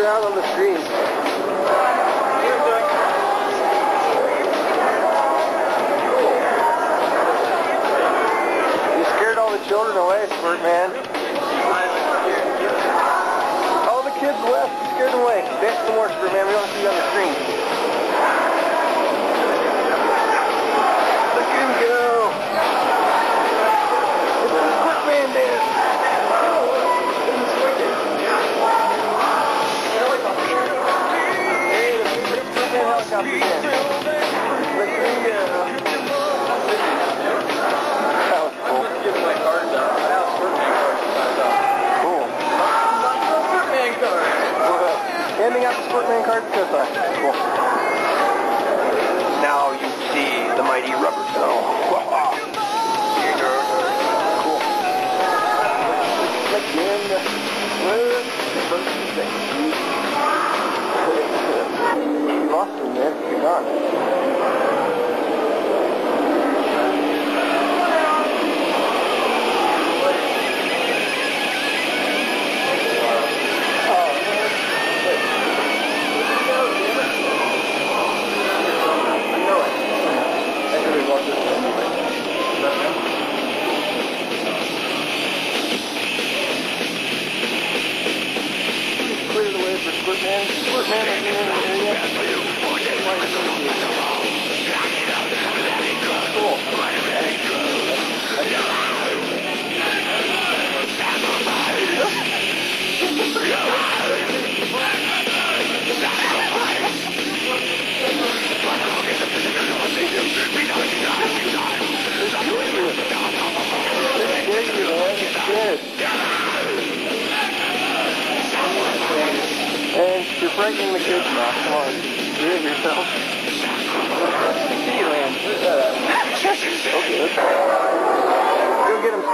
They're out on the stream. You scared all the children away, Squirt Man. All the kids left, scared away. Dance some more, Squirt Man. We want to see you on the screen. up again.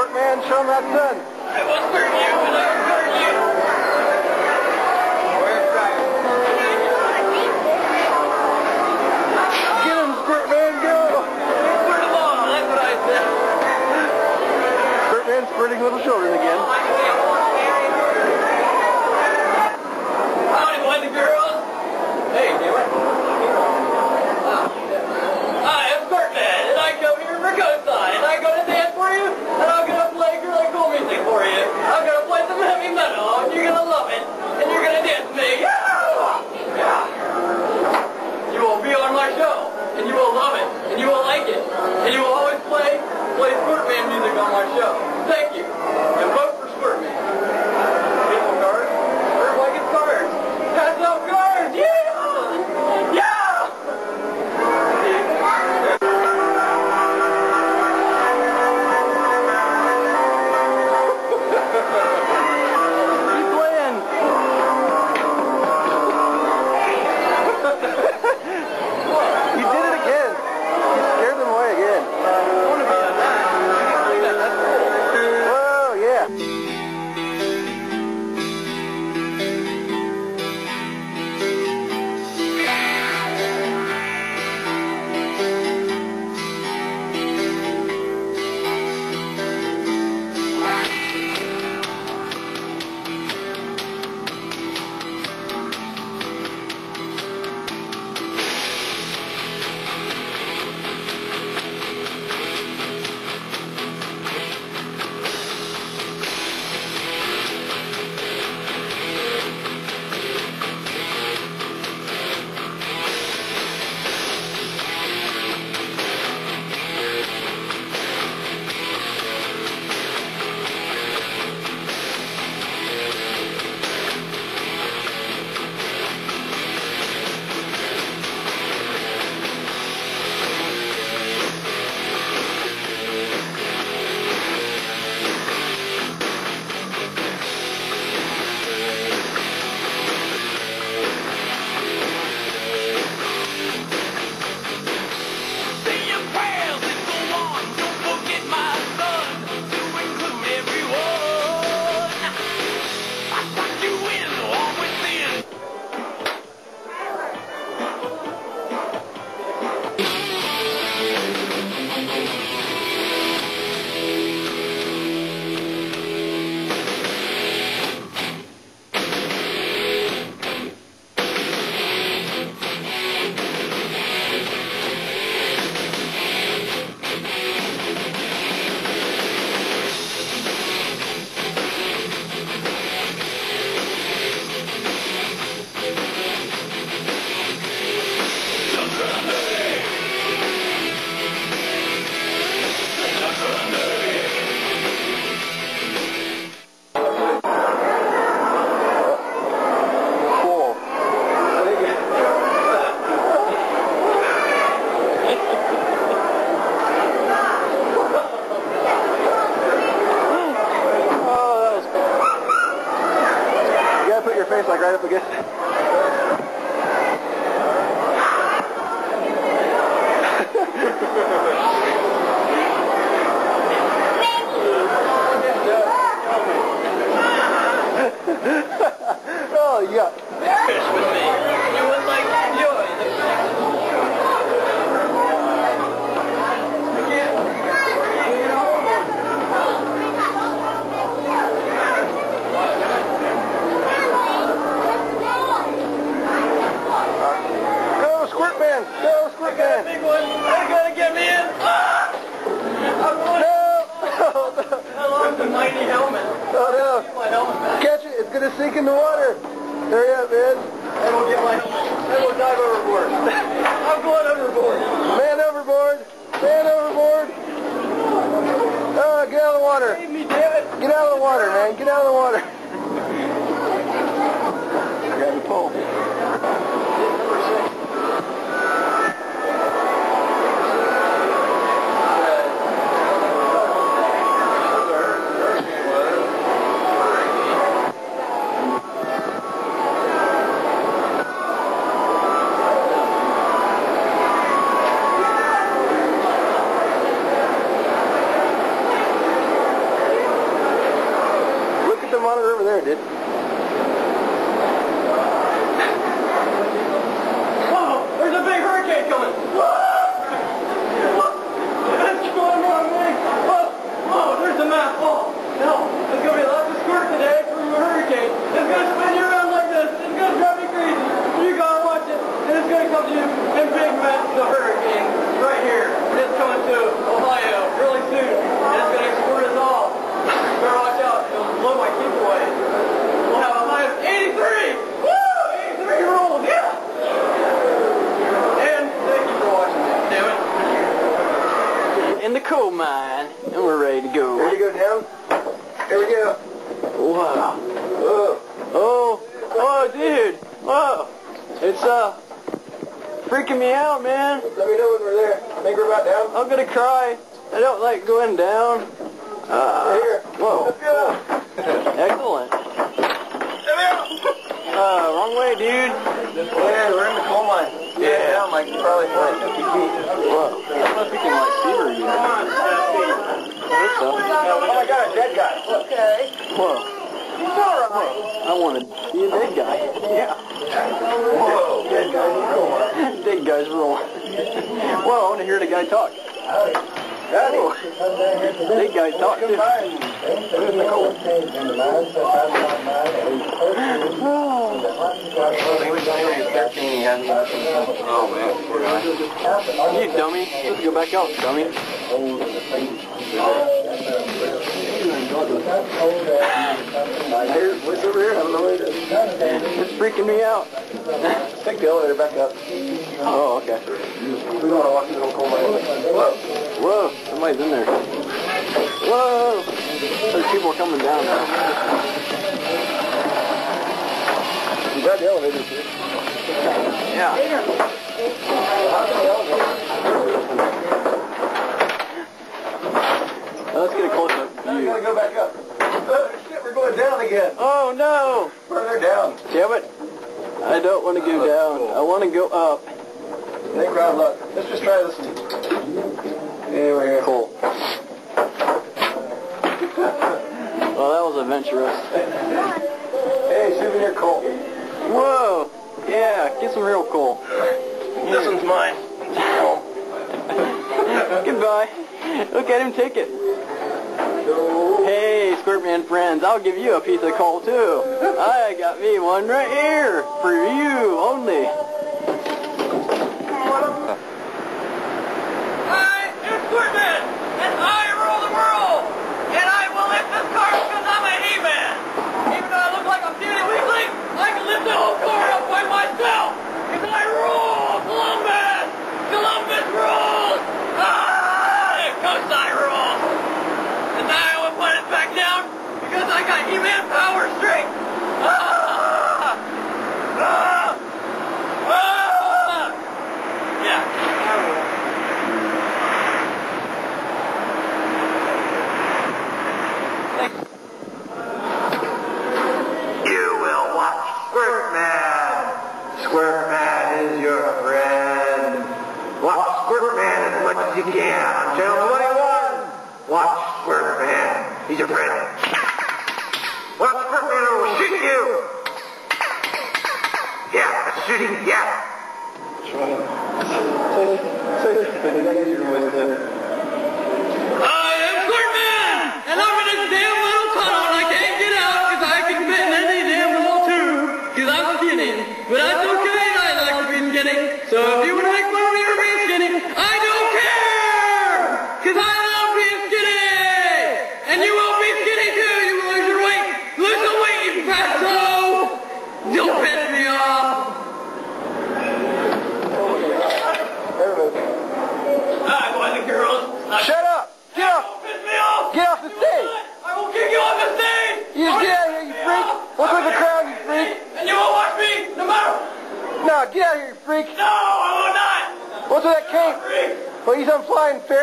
Workman Sean Watson. In the coal mine, and we're ready to go. Ready to go down? Here we go. Wow. Oh. Oh, oh, dude. Whoa. It's, uh, freaking me out, man. Let me know when we're there. I think we're about down. I'm gonna cry. I don't like going down. Uh, Here. whoa. Let's go. Excellent. Uh, wrong way, dude. Yeah, we're in the coal mine. Yeah, down like probably 40, 50 feet. Whoa. I must be getting like fever again. I hope so. Oh my god, a dead guy. Okay. Whoa. I want to be a dead guy. Yeah. Whoa. Dead guy in the coal mine. dead guys rule. Whoa, I want to hear the guy talk. Daddy. Dead guy talk too. We're in the coal. Oh man. You dummy. Let's go back out, dummy. Here's, what's over here? I don't know where it is. It's freaking me out. Take the elevator back up. Oh, okay. We don't want to walk the whole coal mine. Whoa. Whoa, somebody's in there. Whoa. There's people coming down now. I'm the elevator's here. Yeah. Let's get a close up Now we view. gotta go back up. Oh, shit, we're going down again. Oh no! Further down. Damn it. I don't want to go down. I want to go up. Think round luck. Let's just try this one. Yeah, we're here. Cool. Well, that was adventurous. Hey, souvenir coal. Whoa! Yeah, get some real coal. This one's mine. Goodbye. Look at him take it. Hey, Squirtman friends, I'll give you a piece of coal too. I got me one right here for you only. Yeah, channel 21. Watch Squirter Man. He's a friend. Watch Squirter Man or we'll shoot you. Yeah, I'm shooting. Yeah. I am Squirter and I'm in this damn little tunnel, I can't get out because I can fit in any damn little tube because I'm skinny. But that's okay. I like to skinny. So if you want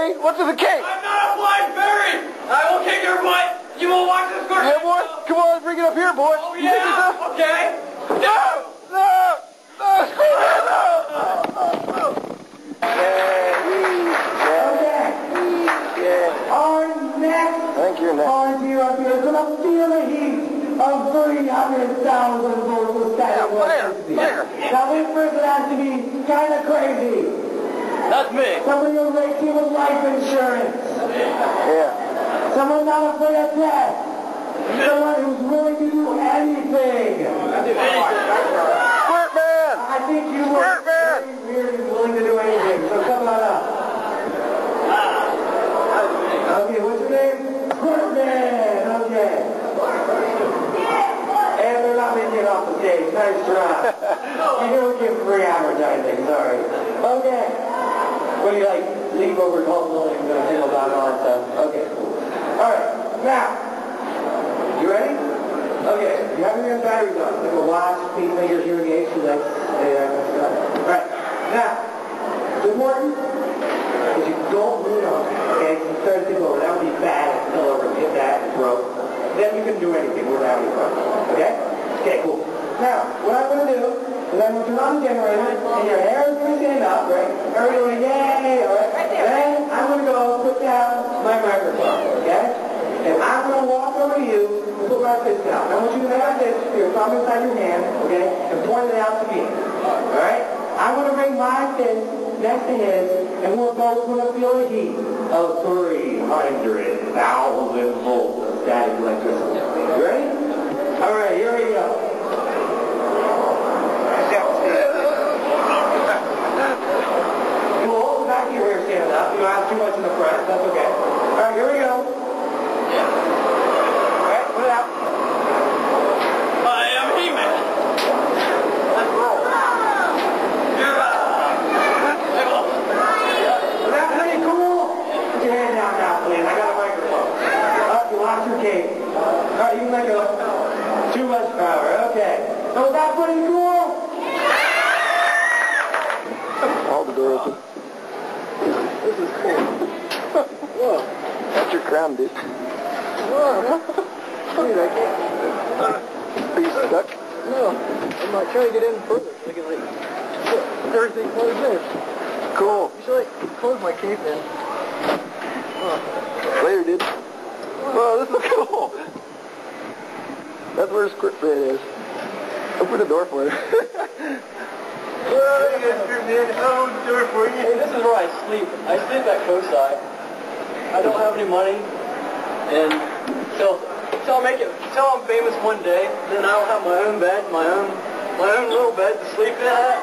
fairy? What's with the cape? I'm not a blind fairy! I will kick your butt! You won't watch this squirt! Yeah, boy. Come on, bring it up here, boy. Oh, yeah? Okay? No! No! No! No! No! Yeah, yeah, yeah. Our next I think you're next. volunteer up here is going to feel the heat of 300,000 volts of static Yeah, fire, electricity. fire. Now this person has to be kind of crazy. That's me. Someone who'll rate you with life insurance. Yeah. Someone not afraid of death. Someone who's willing to do anything. Squirt man! I think you were Squirt man! very weird and willing to do anything, so come on up. Okay, what's your name? Squirtman, okay. And they're not making it off the stage, nice try. you don't get free advertising, sorry. Okay. What do you like, leave over cult buildings and single dot and all that stuff? Okay. Alright, now, you ready? Okay, you have your batteries on. Like a watch, pacemakers, hearing aids, so that's, yeah, good. Alright, now, it's important is you don't lean on it, okay? You start to tip over. That would be bad if you fell over and hit that and broke. Then you can do anything without any problem, okay? Okay, cool. Now, what I'm going to do I'm going to turn on the generator, and your hair is going to stand up, right? Everybody yay, all right? Then I'm going to go put down my microphone, okay? And I'm going to walk over to you and put my fist down. I want you to have this, your thumb inside your hand, okay? And point it out to me, all right? I'm going to bring my fist next to his, and we're both going to feel the heat of 300,000 volts of static electricity. You ready? All right, here we go. Cool, back to your hair stand up. You don't have too much in the front. That's okay. All right, here we go. All right, put it out. I am He-Man. Let's roll. Is that pretty cool? Put your hand down now, please. I got a microphone. Oh, you lost your cape. All right, you can let go. Too much power. Okay. So is that pretty cool? All the door open. This is cool. Whoa. That's your crown, dude. Whoa. Dude, I can't. Are you stuck? No. I'm not trying to get in further. So I can, like, look, everything closed in. Cool. You should, like, close my cape in. Oh. Later, dude. Whoa, this is cool. That's where script bed is. Open the door for her. Oh, you guys screwed me in. I'll open the door for you. Hey, this is where I sleep. I sleep at Cosi. I don't have any money, and till till I make it, till I'm famous one day, then I'll have my own bed, my own my own little bed to sleep in at.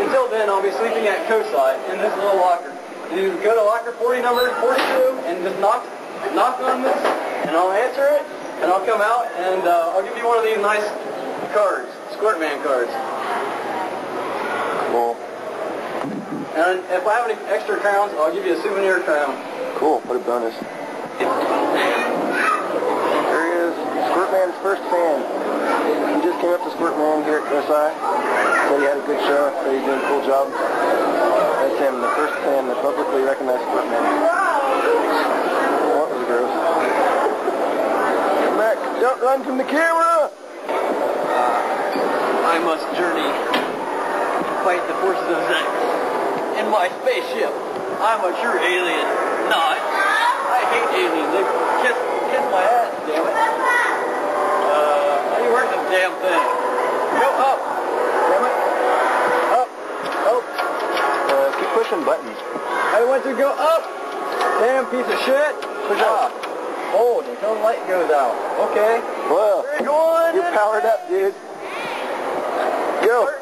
Until then, I'll be sleeping at Cosi in this little locker. You go to locker 40 number 42 and just knock knock on this, and I'll answer it, and I'll come out, and uh, I'll give you one of these nice cards, Squirtman cards. Cool. And if I have any extra crowns, I'll give you a souvenir crown. Cool. What a bonus. There he is. Squirtman's first fan. He just came up to Squirtman here at SI. Said he had a good show. Said he's doing a cool job. That's him, the first fan that publicly recognized Squirtman. What was gross. Come back. Don't run from the camera. I must journey, fight the forces of Zex. In my spaceship, I'm a true alien. No. I hate aliens. They kiss, kiss my ass, damn it. Uh, how you work this damn thing? Go up. Damn it. Up. Up. Uh, keep pushing buttons. I want to go up. Damn piece of shit. Push up. Oh, until the light goes out. Okay. Well, you're powered up, dude. Go.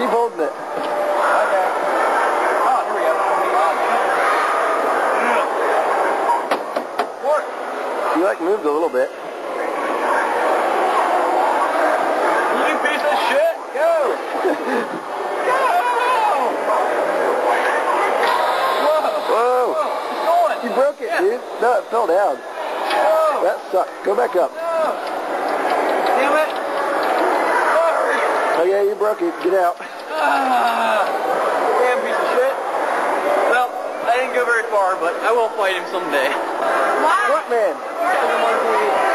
Keep holding it. Okay. Oh, here we go. Work. You like moved a little bit. You piece of shit. Go. go. Whoa. Whoa. It's going. You broke it, Yeah. dude. No, it fell down. Whoa. That sucked. Go back up. No. Damn it. Oh yeah, you broke it. Get out. Ah, damn piece of shit. Well, I didn't go very far, but I will fight him someday. What man?